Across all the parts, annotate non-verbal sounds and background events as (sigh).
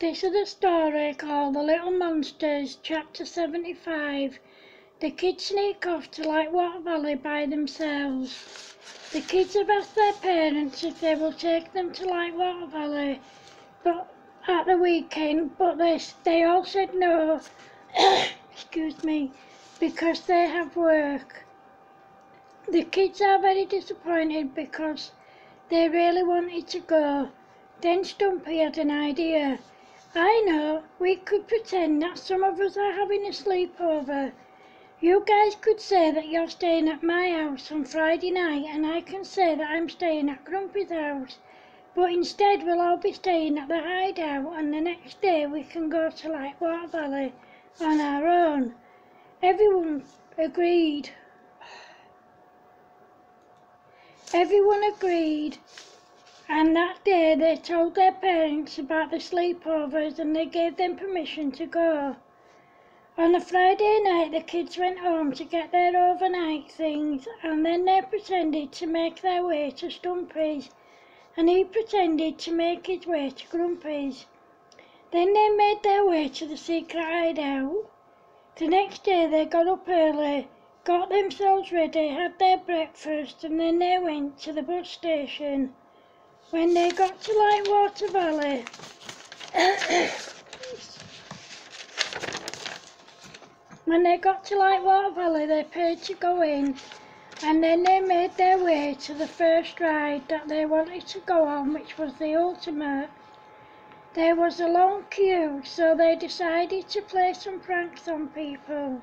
This is a story called The Little Monsters, Chapter 75. The kids sneak off to Lightwater Valley by themselves. The kids have asked their parents if they will take them to Lightwater Valley but at the weekend, but they, they all said no, (coughs) excuse me, because they have work. The kids are very disappointed because they really wanted to go. Then Stumpy had an idea. I know, we could pretend that some of us are having a sleepover. You guys could say that you're staying at my house on Friday night and I can say that I'm staying at Grumpy's house. But instead we'll all be staying at the hideout and the next day we can go to Lightwater Valley on our own. Everyone agreed. Everyone agreed and that day they told their parents about the sleepovers and they gave them permission to go. On a Friday night the kids went home to get their overnight things and then they pretended to make their way to Stumpy's and he pretended to make his way to Grumpy's. Then they made their way to the secret hideout. The next day they got up early, got themselves ready, had their breakfast and then they went to the bus station. When they got to Lightwater Valley, when they got to Lightwater Valley, they paid to go in, and then they made their way to the first ride that they wanted to go on, which was the ultimate. There was a long queue, so they decided to play some pranks on people.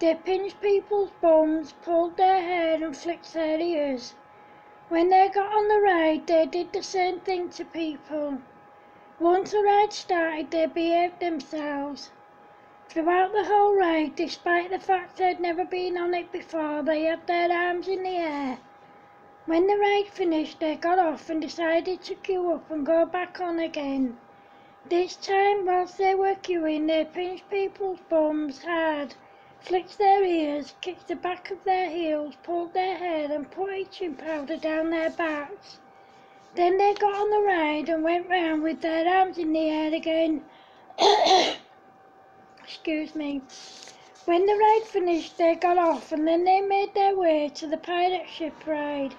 They pinched people's bums, pulled their hair and flicked their ears. When they got on the ride, they did the same thing to people. Once the ride started, they behaved themselves. Throughout the whole ride, despite the fact they'd never been on it before, they had their arms in the air. When the ride finished, they got off and decided to queue up and go back on again. This time, whilst they were queuing, they pinched people's bums hard flicked their ears, kicked the back of their heels, pulled their hair and put itching powder down their backs. Then they got on the ride and went round with their arms in the air again. (coughs) Excuse me. When the ride finished, they got off and then they made their way to the pirate ship ride.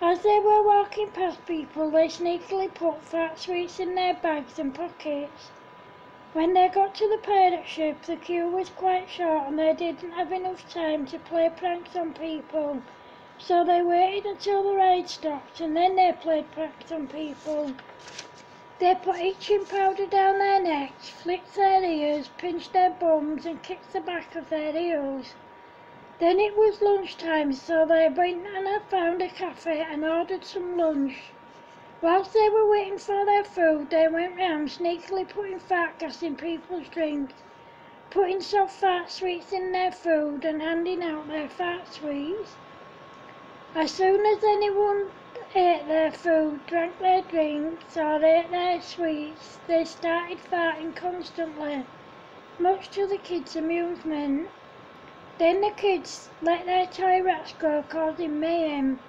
As they were walking past people, they sneakily put fat sweets in their bags and pockets. When they got to the pirate ship, the queue was quite short and they didn't have enough time to play pranks on people. So they waited until the ride stopped and then they played pranks on people. They put itching powder down their necks, flicked their ears, pinched their bums and kicked the back of their heels. Then it was lunchtime, so they went and found a cafe and ordered some lunch. Whilst they were waiting for their food, they went round sneakily putting fat gas in people's drinks, putting soft fat sweets in their food and handing out their fat sweets. As soon as anyone ate their food, drank their drinks or ate their sweets, they started farting constantly, much to the kids' amusement. Then the kids let their toy rats go, causing mayhem.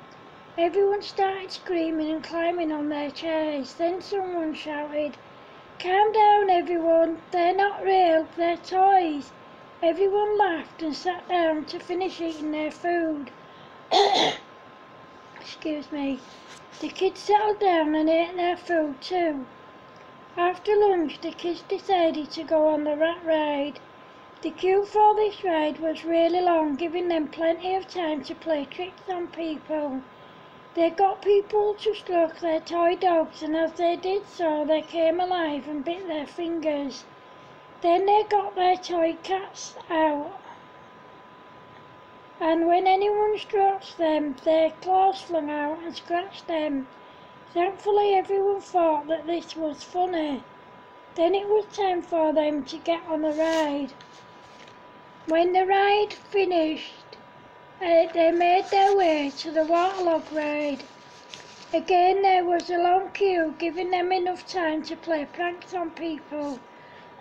Everyone started screaming and climbing on their chairs. Then someone shouted, Calm down everyone, they're not real, they're toys. Everyone laughed and sat down to finish eating their food. (coughs) Excuse me. The kids settled down and ate their food too. After lunch, the kids decided to go on the rat ride. The queue for this ride was really long, giving them plenty of time to play tricks on people. They got people to stroke their toy dogs and as they did so they came alive and bit their fingers. Then they got their toy cats out and when anyone stroked them their claws flung out and scratched them. Thankfully everyone thought that this was funny. Then it was time for them to get on the ride. When the ride finished they made their way to the waterlog ride. Again there was a long queue giving them enough time to play pranks on people.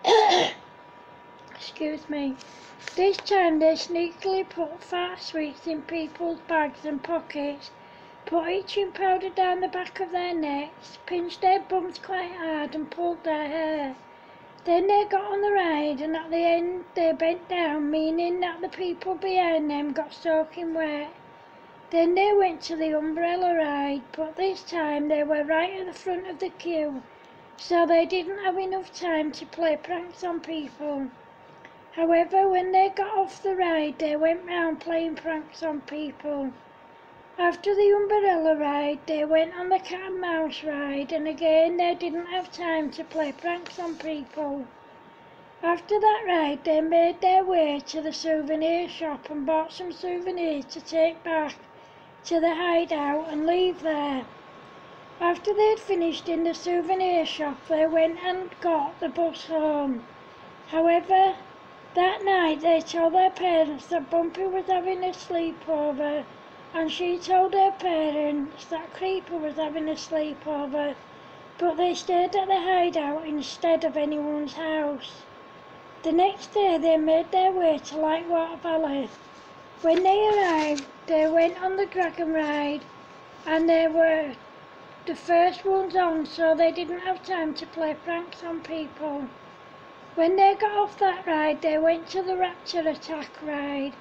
(coughs) Excuse me. This time they sneakily put fat sweets in people's bags and pockets, put itching powder down the back of their necks, pinched their bums quite hard and pulled their hair. Then they got on the ride and at the end they bent down, meaning that the people behind them got soaking wet. Then they went to the umbrella ride, but this time they were right at the front of the queue, so they didn't have enough time to play pranks on people. However, when they got off the ride, they went round playing pranks on people. After the umbrella ride, they went on the cat and mouse ride, and again they didn't have time to play pranks on people. After that ride, they made their way to the souvenir shop and bought some souvenirs to take back to the hideout and leave there. After they'd finished in the souvenir shop, they went and got the bus home. However, that night they told their parents that Bumpy was having a sleepover and she told her parents that Creeper was having a sleepover, but they stayed at the hideout instead of anyone's house. The next day they made their way to Lightwater Valley. When they arrived, they went on the dragon ride and they were the first ones on so they didn't have time to play pranks on people. When they got off that ride, they went to the Raptor Attack ride.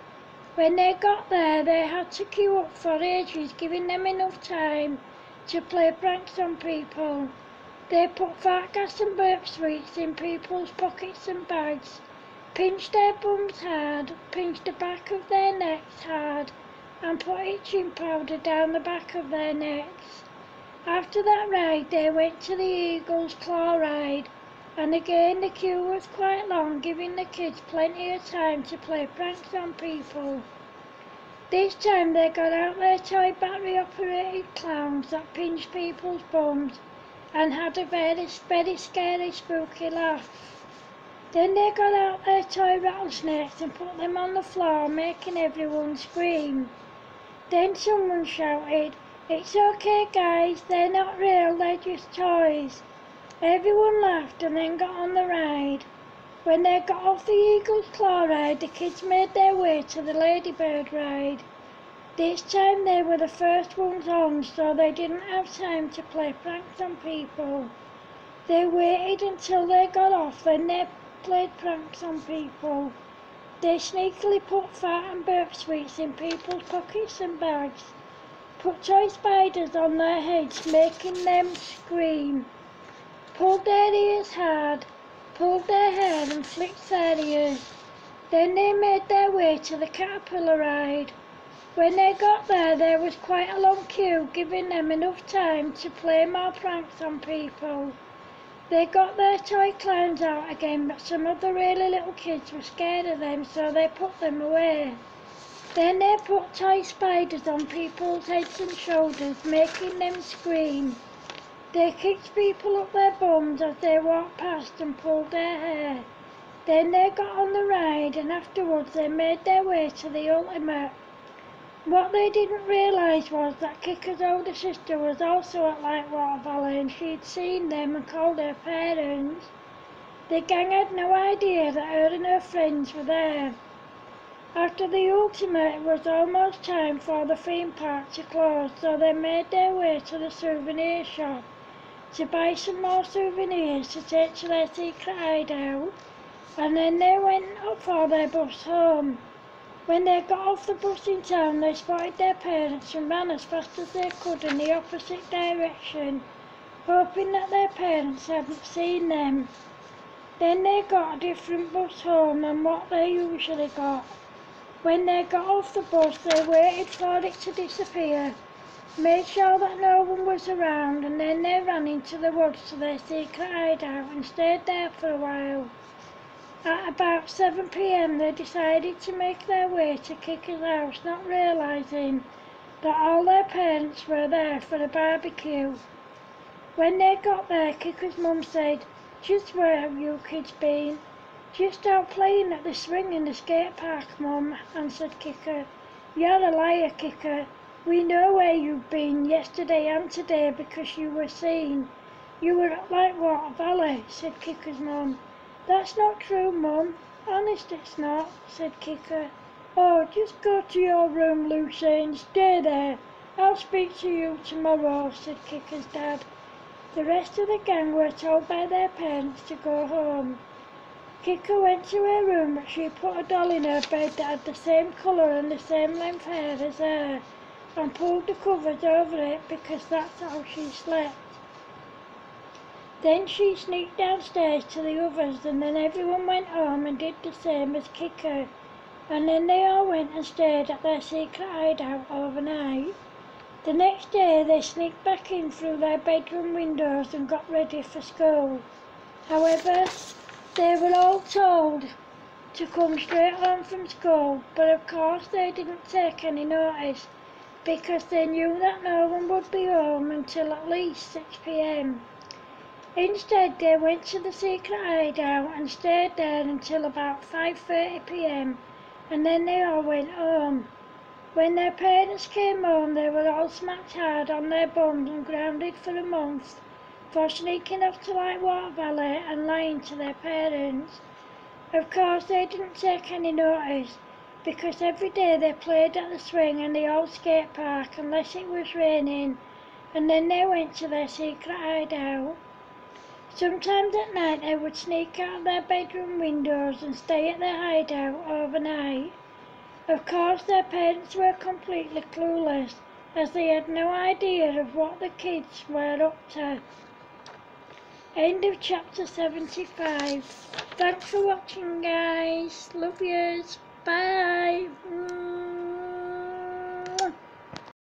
When they got there, they had to queue up for ages, giving them enough time to play pranks on people. They put fart gas and burp sweets in people's pockets and bags, pinched their bums hard, pinched the back of their necks hard, and put itching powder down the back of their necks. After that ride, they went to the Eagle's Claw ride, and again the queue was quite long, giving the kids plenty of time to play pranks on people. This time they got out their toy battery operated clowns that pinched people's bums and had a very, very scary spooky laugh. Then they got out their toy rattlesnakes and put them on the floor, making everyone scream. Then someone shouted, It's okay guys, they're not real, they're just toys. Everyone laughed and then got on the ride. When they got off the Eagle's Claw ride, the kids made their way to the Ladybird ride. This time they were the first ones on, so they didn't have time to play pranks on people. They waited until they got off, then they played pranks on people. They sneakily put fat and burp sweets in people's pockets and bags, put toy spiders on their heads, making them scream pulled their ears hard, pulled their hair and flicked their ears. Then they made their way to the caterpillar ride. When they got there, there was quite a long queue, giving them enough time to play more pranks on people. They got their toy clowns out again, but some of the really little kids were scared of them, so they put them away. Then they put toy spiders on people's heads and shoulders, making them scream. They kicked people up their bums as they walked past and pulled their hair. Then they got on the ride and afterwards they made their way to the ultimate. What they didn't realise was that Kicker's older sister was also at Lightwater Valley and she'd seen them and called her parents. The gang had no idea that her and her friends were there. After the ultimate, it was almost time for the theme park to close, so they made their way to the souvenir shop to buy some more souvenirs to take to their secret hideout, and then they went up for their bus home. When they got off the bus in town, they spotted their parents and ran as fast as they could in the opposite direction, hoping that their parents hadn't seen them. Then they got a different bus home than what they usually got. When they got off the bus, they waited for it to disappear made sure that no one was around and then they ran into the woods to their secret hideout and stayed there for a while. At about 7pm they decided to make their way to Kicker's house not realising that all their parents were there for a barbecue. When they got there Kicker's mum said, just where have you kids been? Just out playing at the swing in the skate park, mum, answered Kicker. You're a liar, Kicker. We know where you've been yesterday and today because you were seen. You were at Lightwater Valley, said Kicker's mum. That's not true, mum. Honest it's not, said Kicker. Oh, just go to your room, Lucy, and stay there. I'll speak to you tomorrow, said Kicker's dad. The rest of the gang were told by their parents to go home. Kicker went to her room but she put a doll in her bed that had the same colour and the same length hair as her and pulled the covers over it because that's how she slept. Then she sneaked downstairs to the others and then everyone went home and did the same as Kicker. And then they all went and stayed at their secret hideout overnight. The next day they sneaked back in through their bedroom windows and got ready for school. However, they were all told to come straight home from school, but of course they didn't take any notice because they knew that no one would be home until at least 6pm. Instead, they went to the secret hideout and stayed there until about 5.30pm and then they all went home. When their parents came home, they were all smacked hard on their bums and grounded for a month for sneaking off to Lightwater Valley and lying to their parents. Of course, they didn't take any notice because every day they played at the swing and the old skate park unless it was raining and then they went to their secret hideout. Sometimes at night they would sneak out of their bedroom windows and stay at their hideout overnight. Of course their parents were completely clueless as they had no idea of what the kids were up to. End of chapter 75. Thanks for watching guys. Love yous. Bye. Mm.